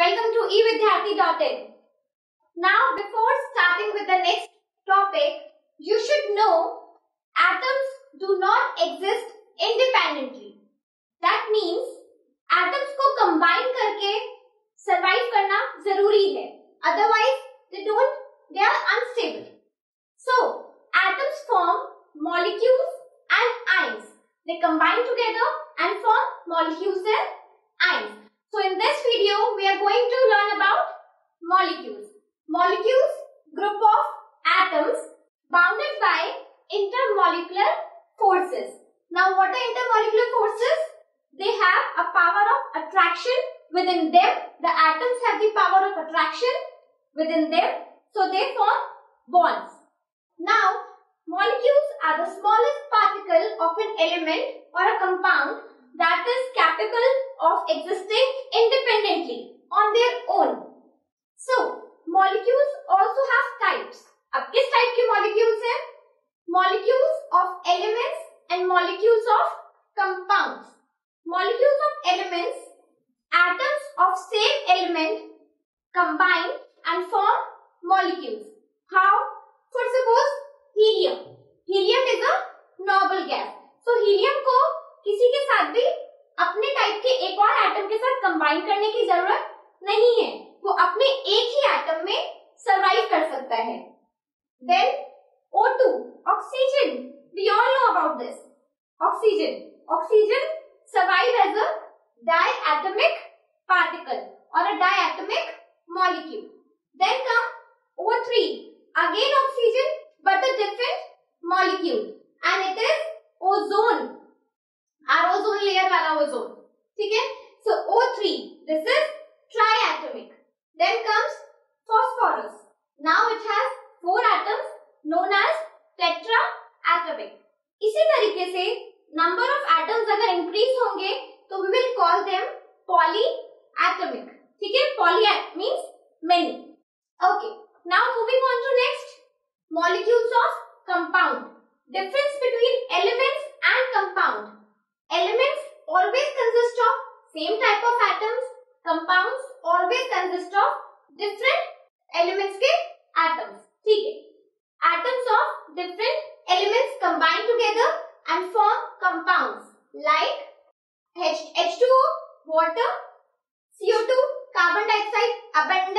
Welcome to evidyarthi.in. Now, before starting with the next topic, you should know atoms do not exist independently. That means atoms को combine करके survive करना ज़रूरी है. Otherwise, they don't, they are unstable. So, atoms form molecules and ions. They combine together and form molecules and ions. So in this video, we are going to learn about molecules. Molecules, group of atoms bounded by intermolecular forces. Now what are intermolecular forces? They have a power of attraction within them. The atoms have the power of attraction within them. So they form bonds. Now molecules are the smallest particle of an element or a compound that is capable of existing independently on their own. So, molecules also have types. अब किस type के molecules हैं? Molecules of elements and molecules of compounds. Molecules of elements, atoms of same element combine and form molecules. How? For suppose helium. एक और atom के साथ combine करने की ज़रूरत नहीं है। वो अपने एक ही एटम में सरवाइव कर सकता है। Then O2, oxygen we all know about this oxygen oxygen survive as a di particle और a di molecule then come O3, again oxygen but a different molecule difference between elements and compound elements always consist of same type of atoms compounds always consist of different elements के atoms ठीक है atoms of different elements combine together and form compounds like H H2O water CO2 carbon dioxide abundance